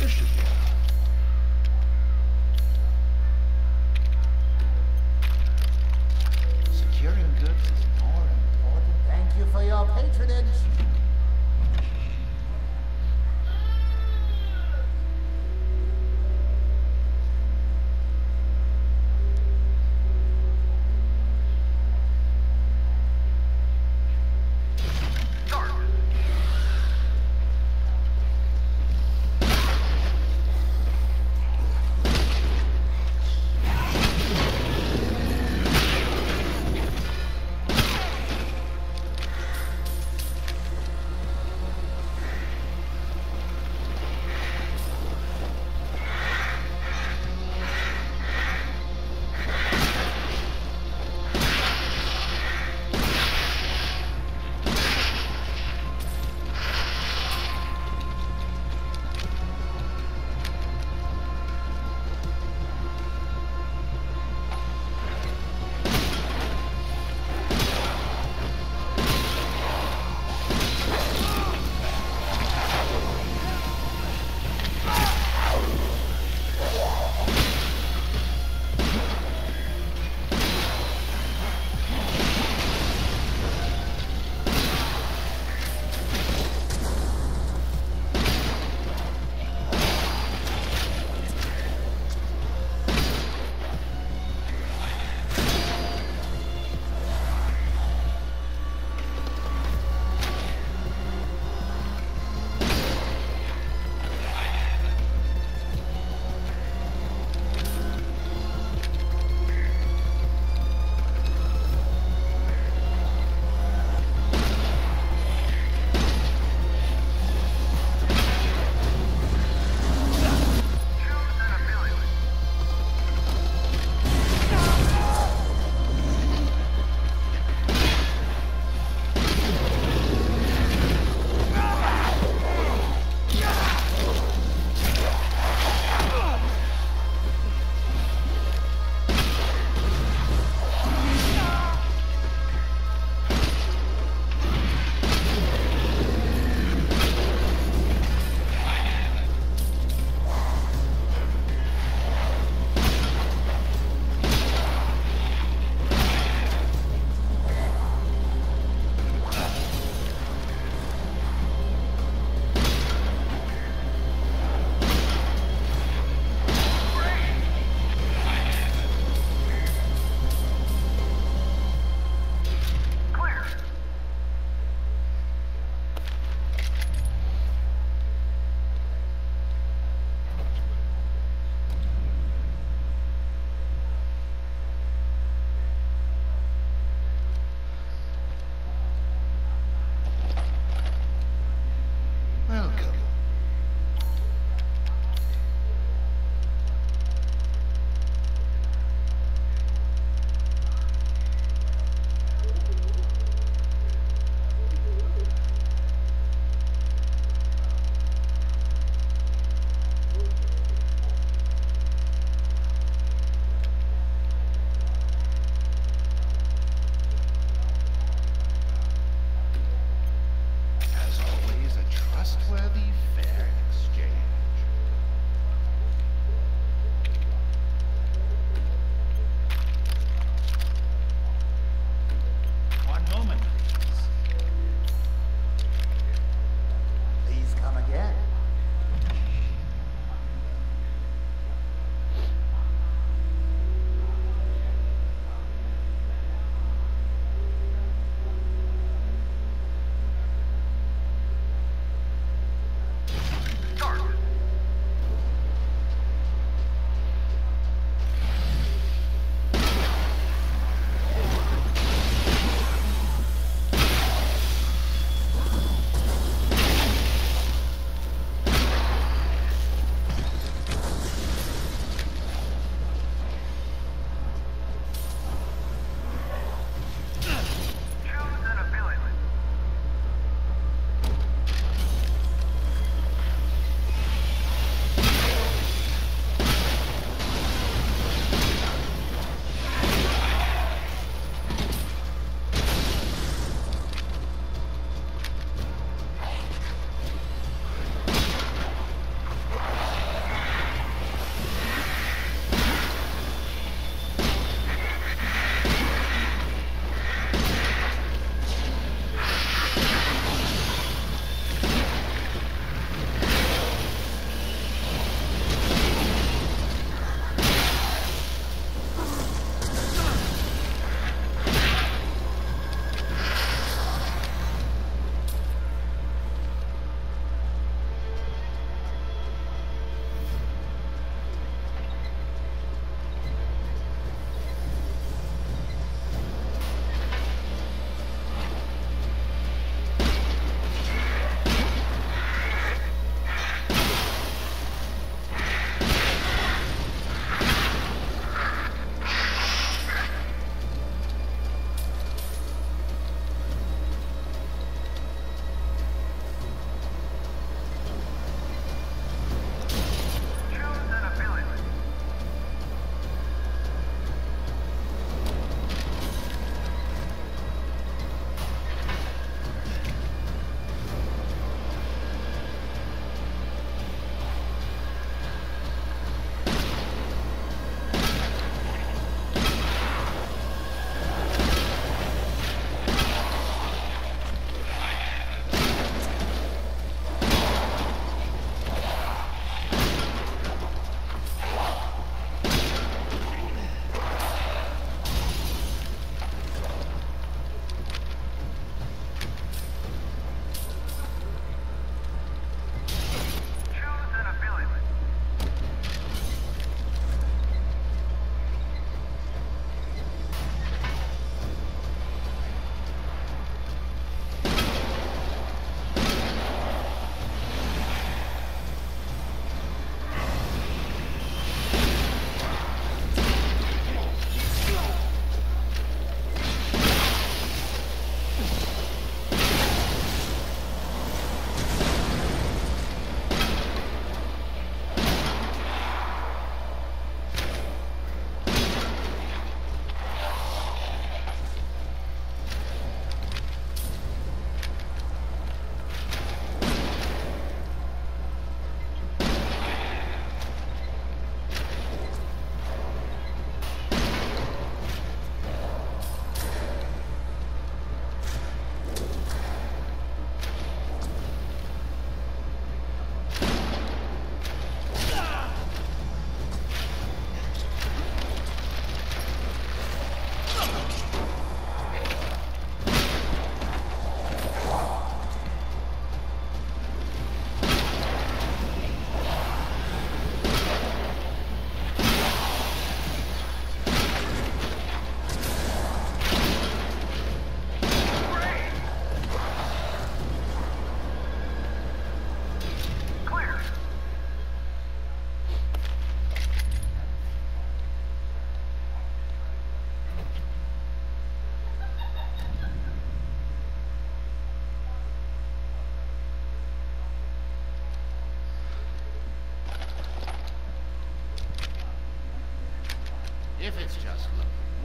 Michigan.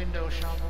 Window shop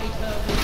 Bye,